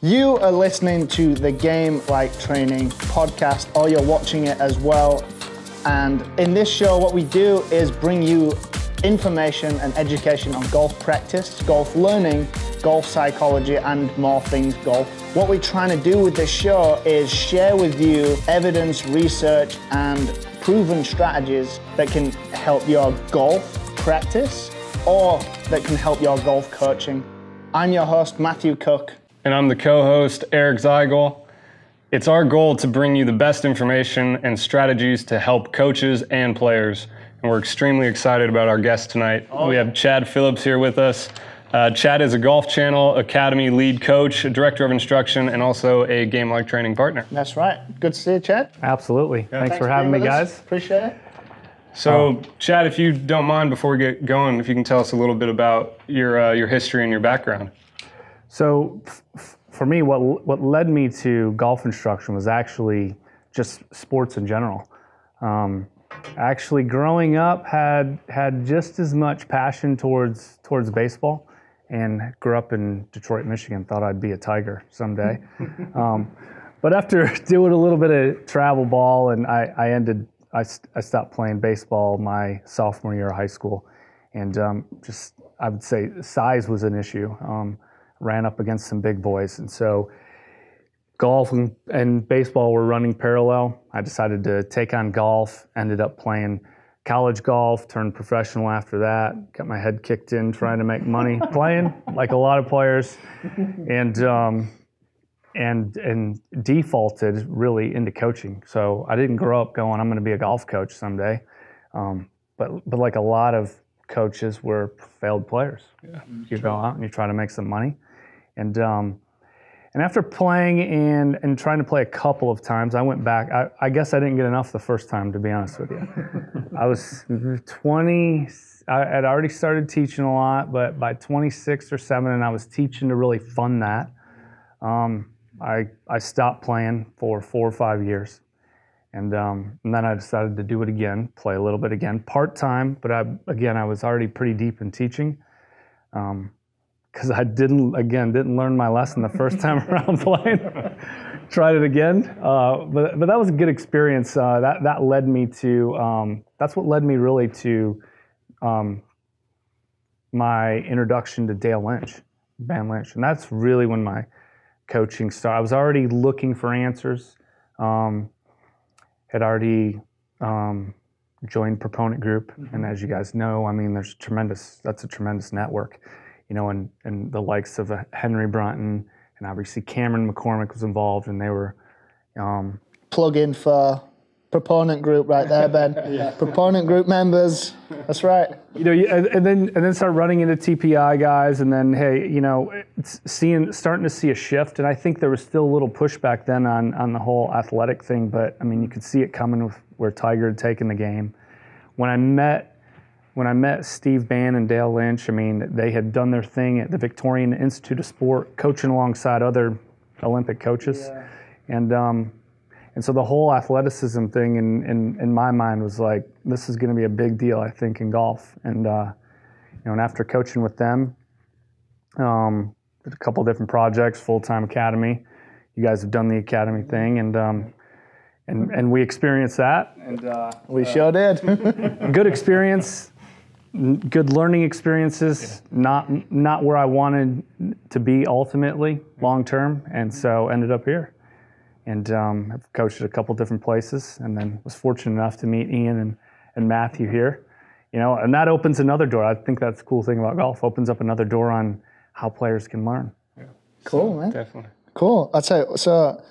You are listening to the Game Like Training podcast, or you're watching it as well. And in this show, what we do is bring you information and education on golf practice, golf learning, golf psychology, and more things golf. What we're trying to do with this show is share with you evidence, research, and proven strategies that can help your golf practice or that can help your golf coaching. I'm your host, Matthew Cook. And I'm the co host, Arick Zeigel. It's our goal to bring you the best information and strategies to help coaches and players. And we're extremely excited about our guest tonight. we have Chad Phillips here with us. Uh, Chad is a Golf Channel Academy lead coach, director of instruction, and also a game like training partner. That's right. Good to see you, Chad. Absolutely. Thanks, for having me, being us. guys. Appreciate it. So, Chad, if you don't mind, before we get going, if you can tell us a little bit about your uh, your history and your background. So, f- for me, what what led me to golf instruction was actually just sports in general. Um, actually, growing up, had had just as much passion towards towards baseball, and grew up in Detroit, Michigan. Thought I'd be a Tiger someday. um, but after doing a little bit of travel ball, and I, I ended, I, st- I stopped playing baseball my sophomore year of high school, and um, just I would say size was an issue. Um, ran up against some big boys, and so golf and, and baseball were running parallel. I decided to take on golf. Ended up playing college golf, turned professional after that. Got my head kicked in trying to make money playing, like a lot of players, and. Um, and and defaulted really into coaching. So I didn't grow up going, I'm going to be a golf coach someday. Um, but but like a lot of coaches were failed players. Yeah. You go out and you try to make some money, and um, and after playing and and trying to play a couple of times, I went back. I, I guess I didn't get enough the first time, to be honest with you. I was 20. I had already started teaching a lot, but by 26 or 7, and I was teaching to really fund that. Um, I, I stopped playing for four or five years. And, um, and then I decided to do it again, play a little bit again, part time. But I, again, I was already pretty deep in teaching because I didn't, again, didn't learn my lesson the first time around playing. Tried it again, uh, but but that was a good experience. Uh, that that led me to um, that's what led me really to um, my introduction to Dale Lynch, Van Lynch, and that's really when my coaching started. I was already looking for answers. Um, had already um, joined Proponent Group, and as you guys know, I mean, there's tremendous. That's a tremendous network, you know, and and the likes of uh, Henry Brunton and obviously Cameron McCormick was involved, and they were. Um, Plug in for proponent group right there, Ben. yeah. Proponent group members. That's right. you know, and, and then and then start running into TPI guys, and then hey, you know, it's seeing starting to see a shift, and I think there was still a little pushback then on on the whole athletic thing, but I mean, you could see it coming with where Tiger had taken the game. When I met when I met Steve Bann and Dale Lynch, I mean, they had done their thing at the Victorian Institute of Sport, coaching alongside other Olympic coaches, and um, and so the whole athleticism thing in, in, in my mind was like, this is going to be a big deal, I think, in golf. And, uh, you know, and after coaching with them, um, a couple different projects, full-time academy. You guys have done the academy thing and, um, and, and we experienced that. And uh, We sure did. good experience, good learning experiences, not, not where I wanted to be ultimately long-term. And so ended up here and um, I've coached at a couple different places, and then was fortunate enough to meet Ian and, and Matthew here. You know, and that opens another door. I think that's the cool thing about golf. Opens up another door on how players can learn. yeah. cool, man. Definitely. Cool. That's it. So,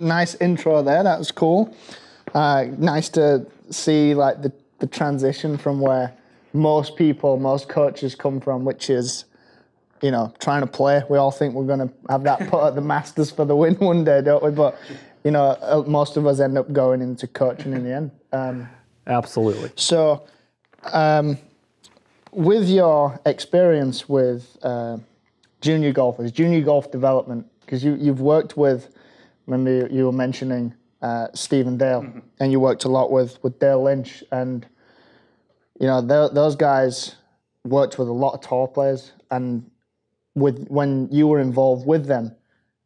nice intro there. That was cool. Uh, nice to see like the, the transition from where most people, most coaches come from, which is, you know, trying to play. We all think we're going to have that put at the Masters for the win one day, don't we? But, you know, uh, most of us end up going into coaching in the end. Um, Absolutely. so, um, with your experience with uh, junior golfers, junior golf development, because you, you've worked with, remember you, you were mentioning uh, Stephen Dale, and you worked a lot with, with Dale Lynch, and you know tho- those guys worked with a lot of tour players, and with when you were involved with them,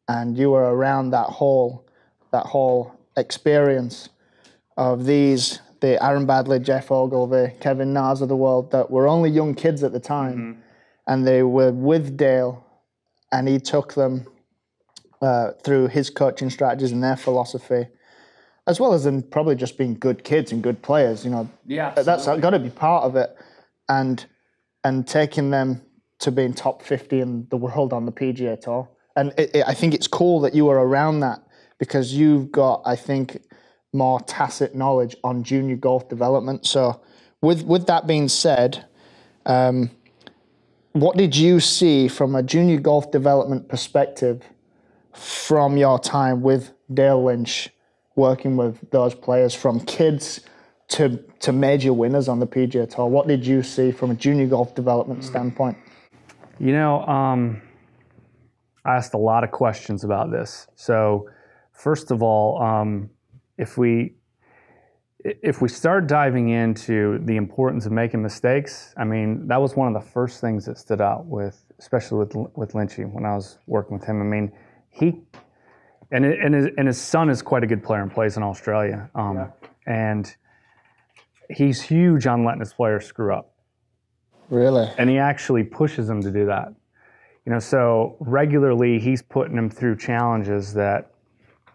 and you were around that whole that whole experience of these the Aaron Baddeley, Geoff Ogilvy, Kevin Nars of the world that were only young kids at the time, and they were with Dale, and he took them uh, through his coaching strategies and their philosophy, as well as them probably just being good kids and good players. You know, Yeah, that's got to be part of it, and and taking them to being top fifty in the world on the PGA Tour. And it, it, I think it's cool that you are around that because you've got, I think, more tacit knowledge on junior golf development. So, with with that being said, um, what did you see from a junior golf development perspective from your time with Dale Lynch, working with those players from kids to to major winners on the PGA Tour? What did you see from a junior golf development standpoint? You know, um, I asked a lot of questions about this. So, first of all, um, if we if we start diving into the importance of making mistakes, I mean, that was one of the first things that stood out with, especially with with Lynchy when I was working with him. I mean, he and it- and his, and his son is quite a good player and plays in Australia. Um, And he's huge on letting his players screw up Really? and he actually pushes them to do that. You know, so regularly he's putting them through challenges that,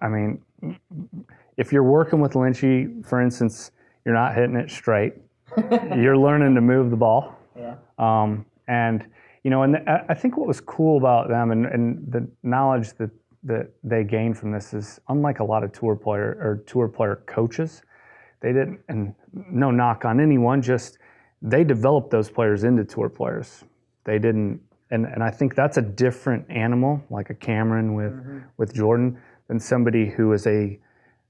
I mean, if you're working with Lynchy, for instance, you're not hitting it straight. you're learning to move the ball. Yeah. Um, and you know, and I I think what was cool about them and, and the knowledge that that they gained from this is unlike a lot of tour player or tour player coaches, they didn't. And no knock on anyone, just they developed those players into tour players. They didn't. And, and I think that's a different animal, like a Cameron with with Jordan, than somebody who is a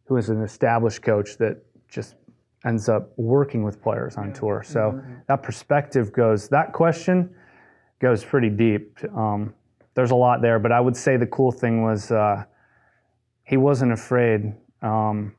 who is an established coach that just ends up working with players on tour. So that perspective goes, that question goes pretty deep. Um, there's a lot there, but I would say the cool thing was uh, he wasn't afraid um,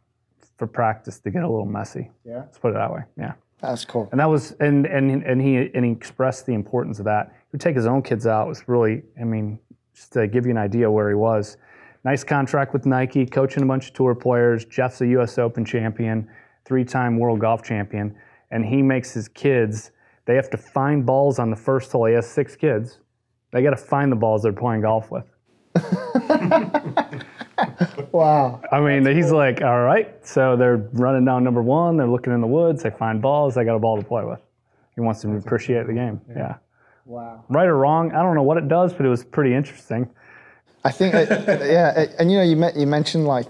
for practice to get a little messy. Yeah. Let's put it that way. Yeah. That's cool. And that was, and and and he and he expressed the importance of that. He would take his own kids out. It was really, I mean, just to give you an idea where he was. Nice contract with Nike, coaching a bunch of tour players. Geoff's a U.S. Open champion, three-time world golf champion, and he makes his kids. They have to find balls on the first hole. He has six kids. They got to find the balls they're playing golf with. Wow. I mean, he's like, all right. So they're running down number one. They're looking in the woods. They find balls. They got a ball to play with. He wants them to appreciate the game. Yeah. Wow. Right or wrong, I don't know what it does, but it was pretty interesting. I think, it, yeah, it, and you know, you met, you mentioned like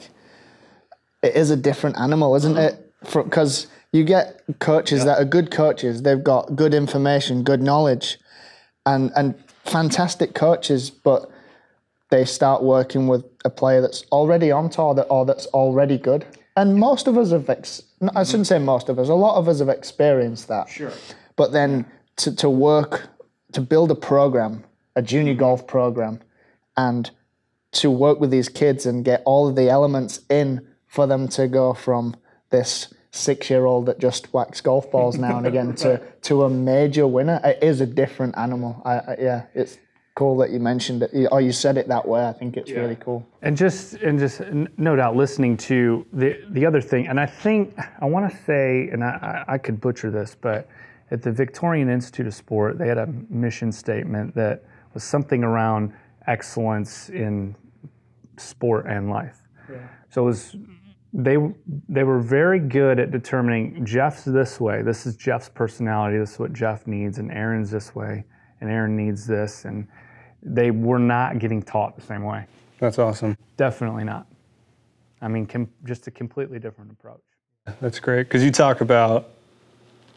it is a different animal, isn't it? Because you get coaches that are good coaches. They've got good information, good knowledge, and and fantastic coaches, but they start working with a player that's already on tour that, or that's already good. And most of us have, ex- I shouldn't say most of us, a lot of us have experienced that. Sure. But then to, to work, to build a program, a junior golf program, and to work with these kids and get all of the elements in for them to go from this six year old that just whacks golf balls now and again to, to a major winner, it is a different animal. I, I, yeah, it's cool that you mentioned it, or you said it that way. I think it's really cool. And just and just no doubt listening to the the other thing, and I think I want to say, and I, I I could butcher this, but at the Victorian Institute of Sport, they had a mission statement that was something around excellence in sport and life. So it was they they were very good at determining Geoff's this way. This is Geoff's personality. This is what Geoff needs, and Aaron's this way, and Aaron needs this, and they were not getting taught the same way. That's awesome. Definitely not. I mean, com- just a completely different approach. That's great because you talk about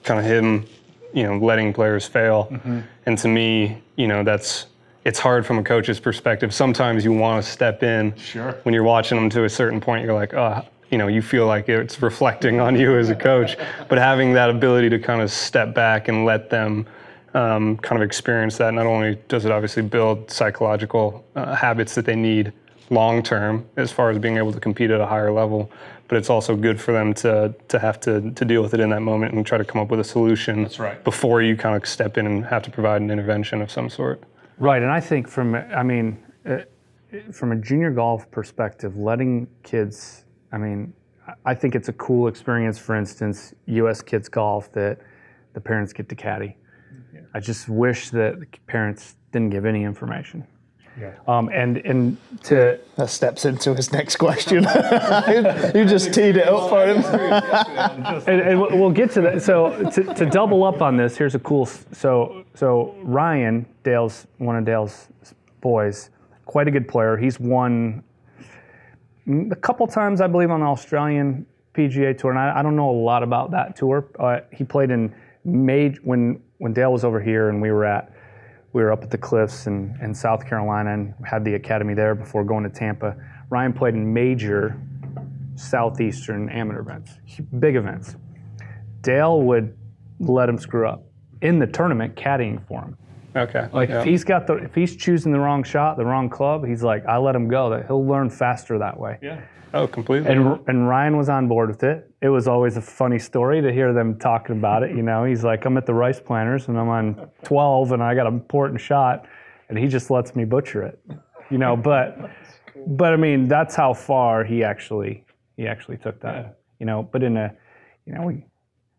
kind of him, you know, letting players fail, mm-hmm. and to me, you know, that's it's hard from a coach's perspective. Sometimes you want to step in. Sure. When you're watching them to a certain point, you're like, oh, you know, you feel like it's reflecting on you as a coach. But having that ability to kind of step back and let them um, kind of experience that, not only does it obviously build psychological uh, habits that they need long term as far as being able to compete at a higher level, but it's also good for them to to have to to deal with it in that moment and try to come up with a solution right. before you kind of step in and have to provide an intervention of some sort. Right, and I think from, I mean, uh, from a junior golf perspective, letting kids, I mean, I- I think it's a cool experience. For instance, U.S. kids golf that the parents get to caddy. I just wish that the parents didn't give any information. Um, and and to That steps into his next question. you just teed it up for him. and, and we'll- we'll get to that. So to, to double up on this, here's a cool. So so Ryan Dale's one of Dale's boys, quite a good player. He's won a couple times, I believe, on the Australian PGA Tour, and I, I don't know a lot about that tour. Uh, he played in Maj when when Dale was over here, and we were at we were up at the Cliffs in, in South Carolina and had the academy there before going to Tampa. Ryan played in major southeastern amateur events, big events. Dale would let him screw up in the tournament, caddying for him. Okay. Like yeah. if he's got the if he's choosing the wrong shot, the wrong club, he's like, I let him go. That he'll learn faster that way. yeah. Oh, completely. And and Ryan was on board with it. It was always a funny story to hear them talking about it. You know, he's like, I'm at the Rice Planters and I'm on 12 and I got an important shot, and he just lets me butcher it. You know, but but I mean, that's how far he actually he actually took that. You know, but in a you know, we,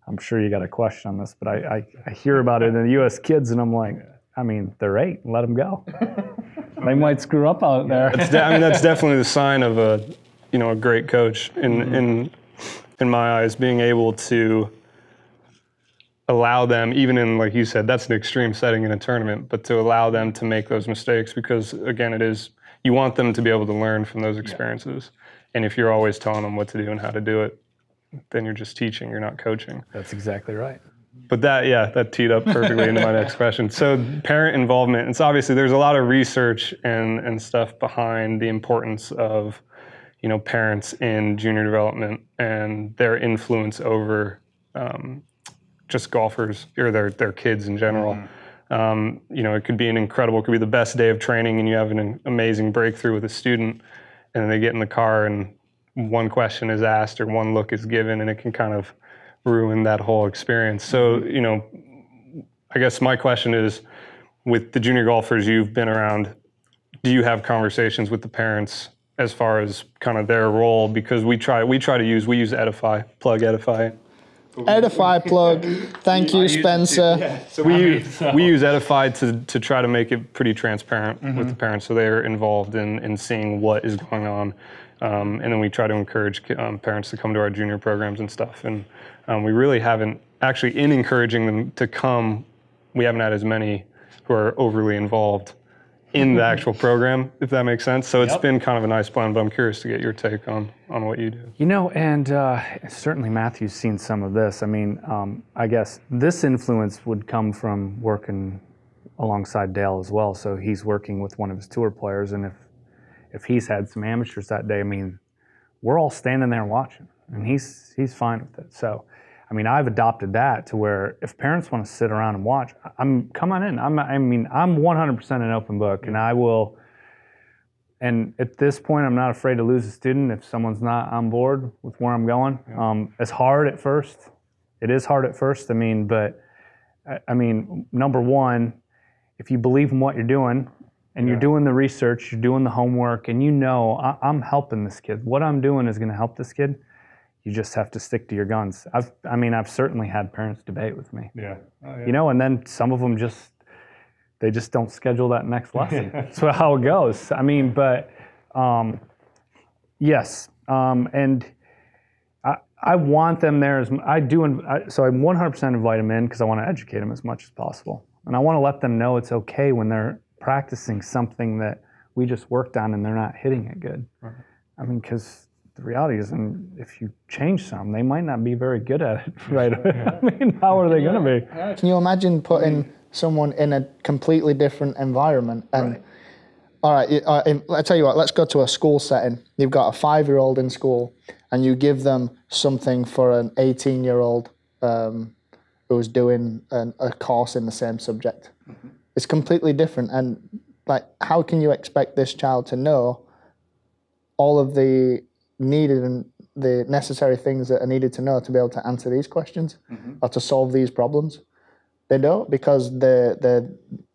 I'm sure you got a question on this, but I, I, I hear about it in the U.S. kids, and I'm like, I mean, they're eight. Let them go. they might screw up out there. De- I mean, that's definitely the sign of a, you know, a great coach in mm-hmm. in in my eyes, being able to allow them, even in like you said, that's an extreme setting in a tournament, but to allow them to make those mistakes because again, it is you want them to be able to learn from those experiences, and if you're always telling them what to do and how to do it, then you're just teaching, you're not coaching. That's exactly right. But that, yeah, that teed up perfectly into my next question. So, parent involvement. It's obviously there's a lot of research and and stuff behind the importance of, you know, parents in junior development and their influence over um, just golfers or their their kids in general. Um, you know, it could be an incredible, it could be the best day of training, and you have an amazing breakthrough with a student, and then they get in the car and one question is asked or one look is given, and it can kind of ruin that whole experience. So, you know, I guess my question is with the junior golfers you've been around, do you have conversations with the parents as far as kind of their role? Because we try we try to use we use Edufii, plug Edufii. Edufii plug. Thank you, Spencer. So we use, we use Edufii to, to try to make it pretty transparent with the parents, so they're involved in, in seeing what is going on, um, and then we try to encourage um, parents to come to our junior programs and stuff. And um, we really haven't actually in encouraging them to come. We haven't had as many who are overly involved in the actual program, if that makes sense. So it's been kind of a nice blend. But I'm curious to get your take on on what you do. You know, and uh, certainly Matthew's seen some of this. I mean, um, I guess this influence would come from working alongside Dale as well. So he's working with one of his tour players, and if if he's had some amateurs that day, I mean, we're all standing there watching, and he's he's fine with it. So, I mean, I've adopted that to where if parents want to sit around and watch, I'm come on in. I'm I mean, I'm 100% an open book, and I will. And at this point, I'm not afraid to lose a student if someone's not on board with where I'm going. Um, it's hard at first. It is hard at first. I mean, but I, I mean, number one, if you believe in what you're doing and you're doing the research, you're doing the homework, and you know I, I'm helping this kid. What I'm doing is going to help this kid. You just have to stick to your guns. I've, I mean, I've certainly had parents debate with me. Yeah. You know, and then some of them just they just don't schedule that next lesson. That's how it goes. I mean, but um, yes, um, and I, I want them there as I do. I, so I 100% invite them in because I want to educate them as much as possible, and I want to let them know it's okay when they're practicing something that we just worked on and they're not hitting it good. I mean, because the reality is, and if you change some, they might not be very good at it right away. I mean, how are they going to be? Can you imagine putting someone in a completely different environment? And all right, it- uh, I tell you what, let's go to a school setting. You've got a five-year-old in school, and you give them something for an 18-year-old um, who's doing an, a course in the same subject. It's completely different, and like, how can you expect this child to know all of the needed and the necessary things that are needed to know to be able to answer these questions mm-hmm. or to solve these problems? They don't because they they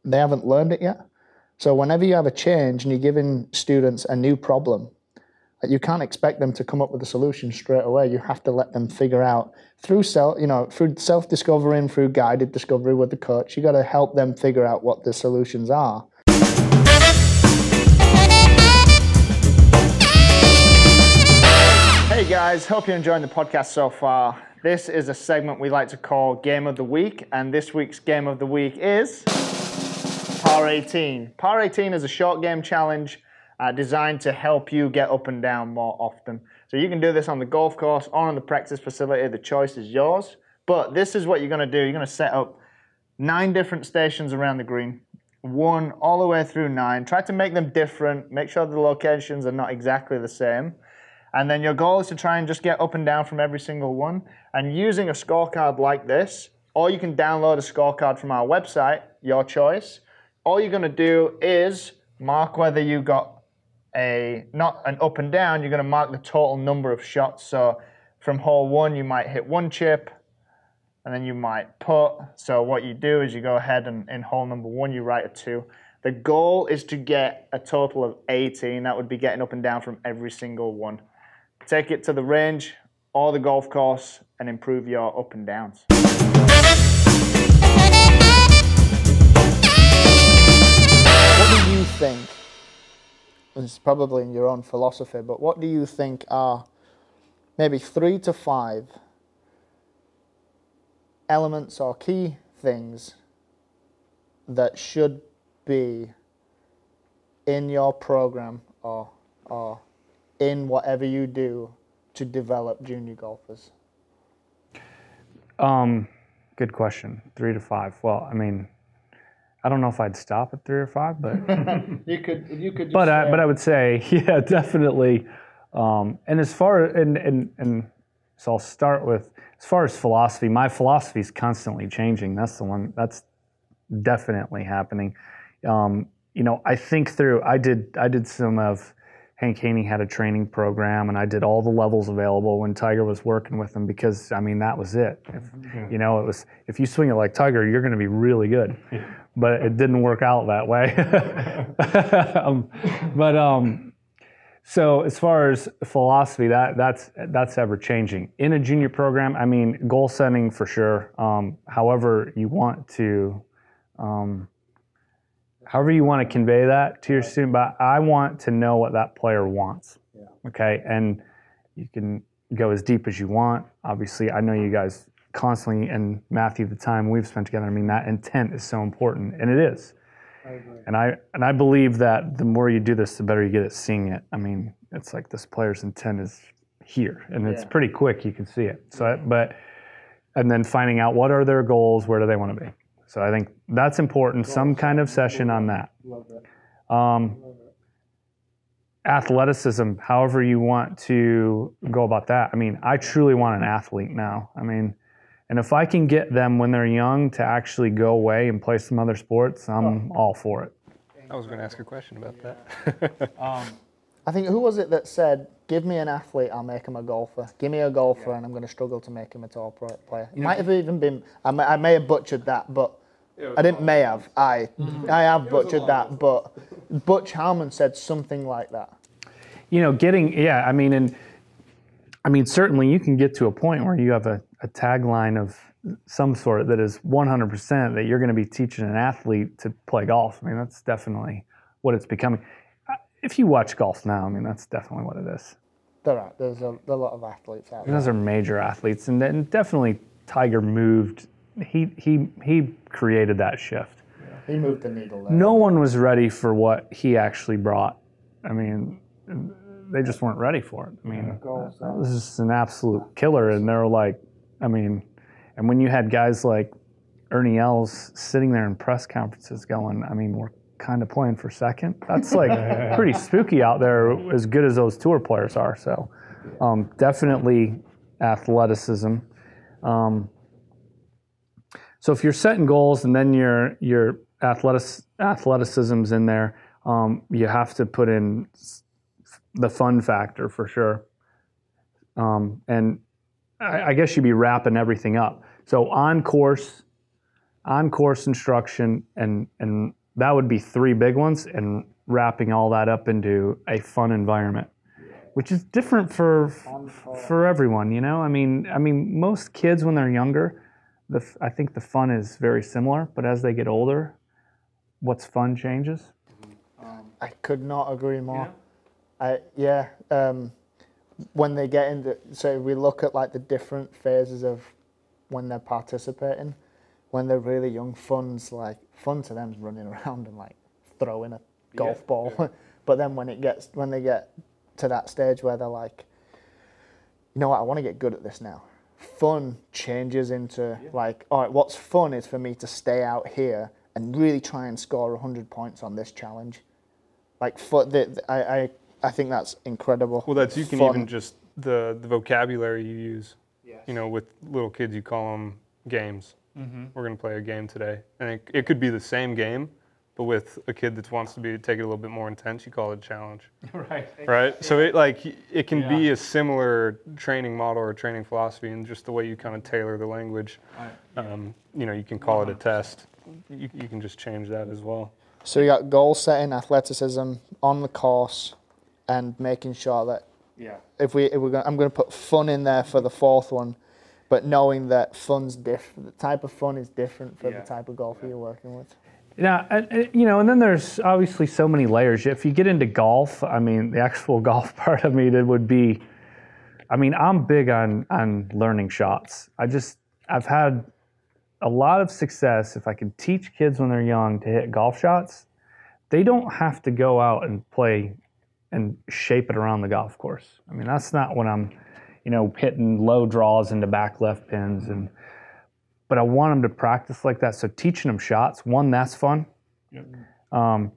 they haven't learned it yet. So whenever you have a change and you're giving students a new problem, you can't expect them to come up with a solution straight away. You have to let them figure out through self, you know, through self discovery and through guided discovery with the coach. You got to help them figure out what the solutions are. Guys, hope you're enjoying the podcast so far. This is a segment we like to call Game of the Week, and this week's Game of the Week is Par 18. Par 18 is a short game challenge uh, designed to help you get up and down more often. So you can do this on the golf course or on the practice facility. The choice is yours. But this is what you're going to do. You're going to set up nine different stations around the green, one all the way through nine. Try to make them different. Make sure the locations are not exactly the same. And then your goal is to try and just get up and down from every single one. And using a scorecard like this, or you can download a scorecard from our website, your choice. All you're going to do is mark whether you got a not an up and down. You're going to mark the total number of shots. So from hole one, you might hit one chip, and then you might put. So what you do is you go ahead and in hole number one, you write a two. The goal is to get a total of 18. That would be getting up and down from every single one. Take it to the range or the golf course and improve your up and downs. What do you think? Is probably in your own philosophy, but what do you think are maybe three to five elements or key things that should be in your program or, or in whatever you do to develop junior golfers? Um, good question. Three to five. Well, I mean, I don't know if I'd stop at three or five, but You could you could. Just but I, but I would say yeah, definitely. Um, and as far and and and so I'll start with as far as philosophy. My philosophy is constantly changing. That's the one. That's definitely happening. Um, you know, I think through. I did I did some of. Hank Haney had a training program, and I did all the levels available when Tiger was working with him because I mean that was it. If, You know, it was if you swing it like Tiger, you're going to be really good. But it didn't work out that way. um, but um, so as far as philosophy, that that's that's ever changing. In a junior program, I mean, goal setting for sure. Um, however, you want to, um, however you want to convey that to your student, but I want to know what that player wants. Okay, and you can go as deep as you want. Obviously, I know you guys constantly and Matthew, the time we've spent together. I mean, that intent is so important, and it is. And I and I believe that the more you do this, the better you get at seeing it. I mean, it's like this player's intent is here, and it's pretty quick. You can see it. So, but and then finding out what are their goals, where do they want to be. So I think that's important. Some kind of session on that. Um, athleticism, however you want to go about that. I mean, I truly want an athlete now. I mean, and if I can get them when they're young to actually go away and play some other sports, I'm all for it. I was going to ask a question about that. I think who was it that said, "Give me an athlete, I'll make him a golfer. Give me a golfer, and I'm going to struggle to make him a tour pro player." It might have even been. I may, I may have butchered that, but I didn't. May have. I I have butchered that, but Butch Harmon said something like that. You know, getting yeah. I mean, and I mean certainly you can get to a point where you have a, a tagline of some sort that is 100% that you're going to be teaching an athlete to play golf. I mean, that's definitely what it's becoming. If you watch golf now, I mean, that's definitely what it is. There are. There's a, a lot of athletes out there. Those are major athletes, and then definitely Tiger moved. He he he created that shift. He moved the needle there. No one was ready for what he actually brought. I mean, they just weren't ready for it. I mean, that was just an absolute killer, and they were like, I mean, and when you had guys like Ernie Els sitting there in press conferences going, I mean, we're kind of playing for second. That's like pretty spooky out there, as good as those tour players are. So, um, definitely athleticism. Um, so if you're setting goals and then your your athletic athleticism's in there, um, you have to put in the fun factor for sure. Um, and I, I guess you'd be wrapping everything up. So on course, on course instruction and and that would be three big ones, and wrapping all that up into a fun environment, which is different for for everyone. You know, I mean, I mean, most kids when they're younger, the f- I think the fun is very similar, but as they get older, what's fun changes. I could not agree more. I yeah. Um, when they get into so we look at like the different phases of when they're participating. When they're really young, fun's like fun to them is running around and like throwing a golf ball. but then when it gets when they get to that stage where they're like, you know what, I want to get good at this now. Fun changes into like, all right, what's fun is for me to stay out here and really try and score 100 points on this challenge. Like, for the, the- I, I, I think that's incredible. Well, that's you can Fun. even just the the vocabulary you use. You know, with little kids, you call them games. We're gonna play a game today, and it, it could be the same game, but with a kid that wants to be take it a little bit more intense, you call it a challenge. Right. Right. So it like it can be a similar training model or training philosophy, and just the way you kind of tailor the language. Um, you know, you can call it a test. You, you can just change that as well. So you got goal setting, athleticism on the course, and making sure that Yeah. if we if we're going, I'm going to put fun in there for the fourth one, but knowing that fun's different. The type of fun is different for Yeah. the type of golfer you're working with. Yeah, and, and, you know, and then there's obviously so many layers. If you get into golf, I mean, the actual golf part of me that would be, I mean, I'm big on on learning shots. I just I've had a lot of success if I can teach kids when they're young to hit golf shots. They don't have to go out and play and shape it around the golf course. I mean, that's not what I'm, you know, hitting low draws into back left pins and but I want them to practice like that. So teaching them shots, one, that's fun. Um,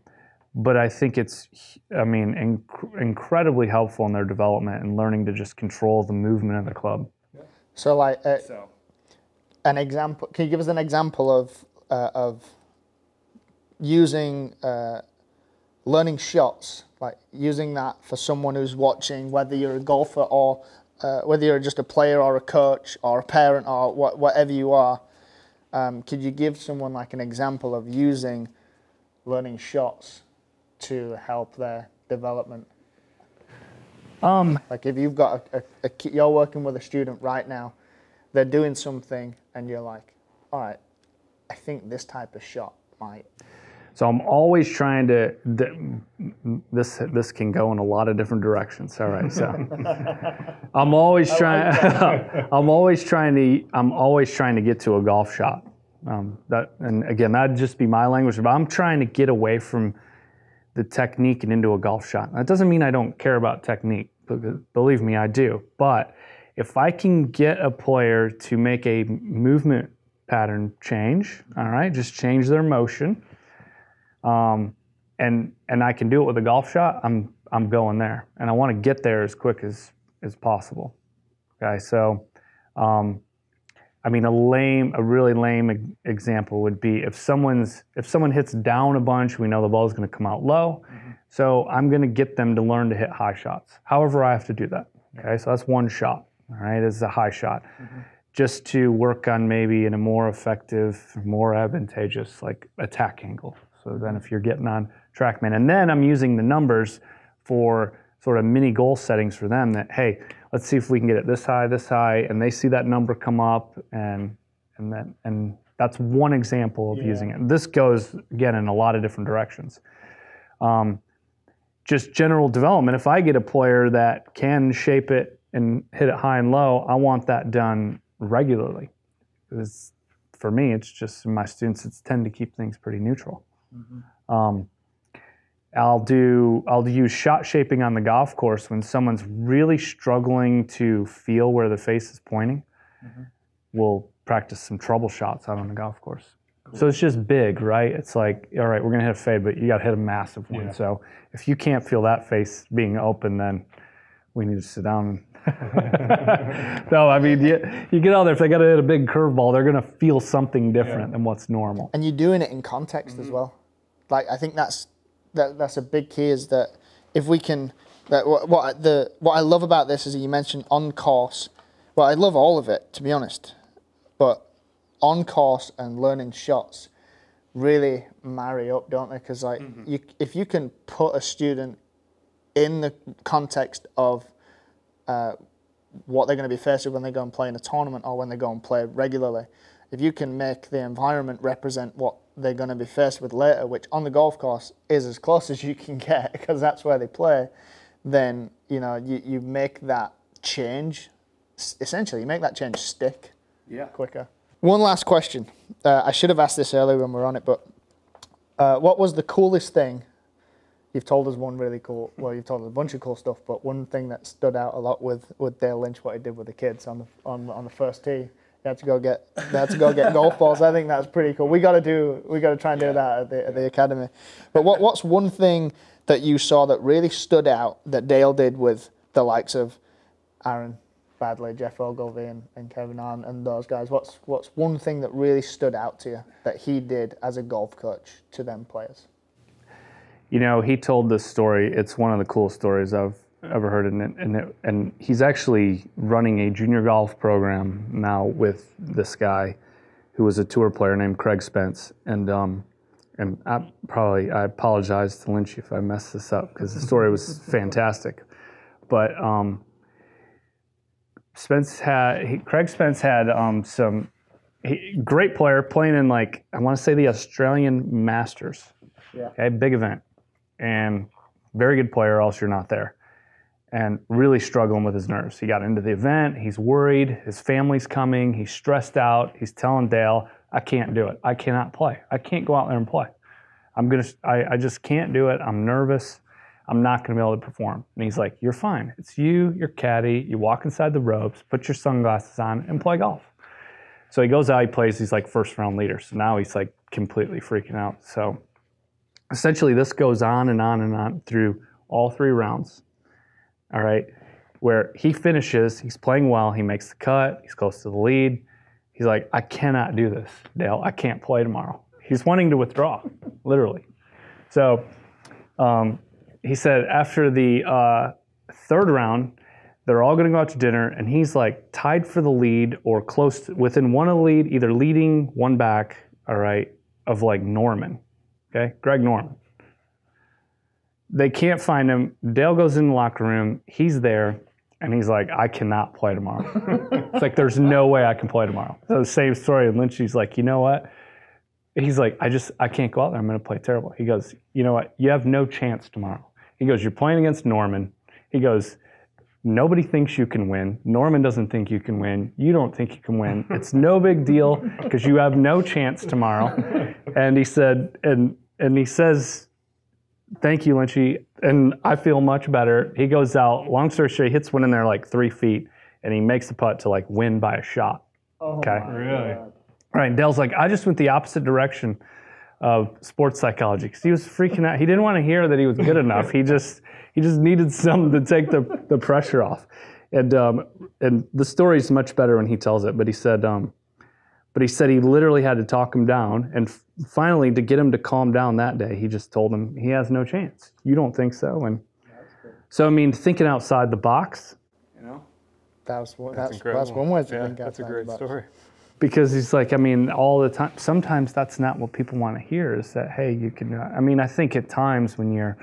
but I think it's, I mean, inc- incredibly helpful in their development and learning to just control the movement of the club. So like uh, So an example. Can you give us an example of uh, of using uh, learning shots, like using that for someone who's watching, whether you're a golfer or uh, whether you're just a player or a coach or a parent or wha- whatever you are. Um, could you give someone like an example of using learning shots to help their development? Um, Like if you've got a, a, a ki- you're working with a student right now, they're doing something, and you're like, all right, I think this type of shot might. So I'm always trying to. th- This this can go in a lot of different directions. All right, so I'm always trying. I'm always trying to. I'm always trying to get to a golf shot. Um, that and again, that'd just be my language. But I'm trying to get away from the technique and into a golf shot. That doesn't mean I don't care about technique. Believe me, I do. But if I can get a player to make a movement pattern change, all right, just change their motion um, and and I can do it with a golf shot, I'm I'm going there, and I want to get there as quick as as possible. Okay, so um, I mean a lame, a really lame example would be if someone's if someone hits down a bunch, we know the ball is going to come out low, so I'm going to get them to learn to hit high shots. However, I have to do that. Okay, so that's one shot. All right, is a high shot. Just to work on maybe in a more effective, more advantageous like attack angle. So then if you're getting on TrackMan, and then I'm using the numbers for sort of mini goal settings for them that, hey, let's see if we can get it this high, this high, and they see that number come up and and then and that's one example of using it. This goes again in a lot of different directions. Um, just general development. If I get a player that can shape it and hit it high and low, I want that done regularly. Because for me, it's just my students. It's tend to keep things pretty neutral. Mm-hmm. Um, I'll do I'll use shot shaping on the golf course when someone's really struggling to feel where the face is pointing. Mm-hmm. We'll practice some trouble shots out on the golf course. So it's just big, right? It's like, all right, we're gonna hit a fade, but you got to hit a massive one. So if you can't feel that face being open, then we need to sit down. no, I mean, you, you get out there. If they got to hit a big curveball, they're gonna feel something different than what's normal. and you're doing it in context as mm-hmm. well. Like I think that's that that's a big key is that if we can that what, what I- the what I love about this is that you mentioned on course. Well, I love all of it to be honest, but on course and learning shots really marry up, don't they? Because like you, if you can put a student in the context of uh, what they're going to be faced with when they go and play in a tournament or when they go and play regularly, if you can make the environment represent what they're going to be faced with later, which on the golf course is as close as you can get because that's where they play, then you know you, you make that change. Essentially, you make that change stick Yeah. quicker. One last question. Uh, I should have asked this earlier when we are on it, but uh, what was the coolest thing? You've told us one really cool. Well, you've told us a bunch of cool stuff, but one thing that stood out a lot with, with Dale Lynch, what he did with the kids on the on on the first tee. They had to go get they had to go get golf balls. I think that's pretty cool. We got to do we got to try and do that at the, at the academy. But what what's one thing that you saw that really stood out that Dale did with the likes of Aaron Baddeley, Geoff Ogilvy, and, and Kevin Arn and those guys? What's what's one thing that really stood out to you that he did as a golf coach to them players? You know, he told this story. It's one of the coolest stories I've ever heard, and it, and it, and he's actually running a junior golf program now with this guy, who was a tour player named Craig Spence, and um, and I probably I apologize to Lynch if I messed this up because the story was fantastic, but um, Spence had he, Craig Spence had um, some he, great player playing in like I want to say the Australian Masters. Yeah. Okay, big event, and very good player. Else you're not there, and really struggling with his nerves. He got into the event. He's worried. His family's coming. He's stressed out. He's telling Dale, "I can't do it. I cannot play. I can't go out there and play. I'm gonna. I, I just can't do it. I'm nervous. I'm not going to be able to perform. And he's like, You're fine. It's you, your caddy. You walk inside the ropes, put your sunglasses on, and play golf. So he goes out, he plays, he's like first round leader. So now he's like completely freaking out. So essentially, this goes on and on and on through all three rounds. All right. Where he finishes, he's playing well, he makes the cut, he's close to the lead. He's like, I cannot do this, Dale. I can't play tomorrow. He's wanting to withdraw, literally. So um, he said after the uh, third round, they're all going to go out to dinner, and he's like tied for the lead or close to, within one of the lead, either leading one back, all right, of like Norman, okay, Greg Norman. They can't find him. Dale goes in the locker room. He's there, and he's like, "I cannot play tomorrow." it's like there's no way I can play tomorrow. So the same story. And Lynch, he's like, "You know what?" He's like, "I just I can't go out there. I'm going to play terrible." He goes, "You know what? You have no chance tomorrow." He goes, You're playing against Norman. He goes, Nobody thinks you can win. Norman doesn't think you can win. You don't think you can win. It's no big deal because you have no chance tomorrow. And he said, and and he says, Thank you, Lynchy. And I feel much better. He goes out, long story short, he hits one in there like three feet and he makes the putt to like win by a shot. okay. Really? Right. Dale's like, I just went the opposite direction of sports psychology because he was freaking out. He didn't want to hear that he was good enough. He just he just needed something to take the, the pressure off. And um, and the story's much better when he tells it. But he said, um, but he said he literally had to talk him down. And f- finally, to get him to calm down that day, he just told him he has no chance. You don't think so? And so I mean, thinking outside the box. You know. That was one, that's, that's, incredible. one way to Yeah, think that's a great story. because he's like, I mean, all the time. Sometimes that's not what people want to hear. Is that hey, you can. Uh, I mean, I think at times when you're,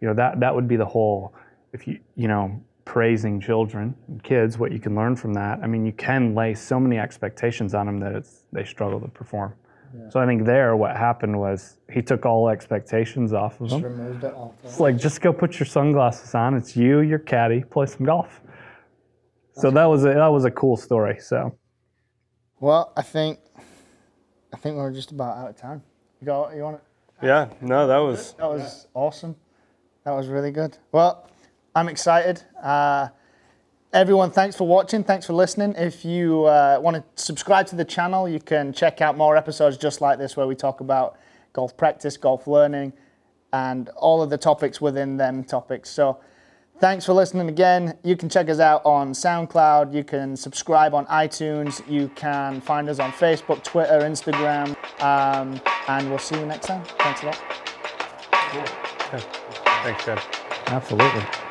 you know, that that would be the whole. If you you know praising children and kids, what you can learn from that. I mean, you can lay so many expectations on them that it's they struggle to perform. So I think there, what happened was he took all expectations off of them. Removed it all. It's like just go put your sunglasses on. It's you, your caddy, play some golf. So that was a, that was a cool story. So. Well, I think I think we're just about out of time. You got you want it? Yeah, no, that was That was awesome. That was really good. Well, I'm excited. Uh, everyone, thanks for watching. Thanks for listening. If you uh, want to subscribe to the channel, you can check out more episodes just like this where we talk about golf practice, golf learning, and all of the topics within them topics. So, thanks for listening again. You can check us out on SoundCloud. You can subscribe on iTunes. You can find us on Facebook, Twitter, Instagram. Um, and we'll see you next time. Thanks a lot. thanks, Chad. Absolutely.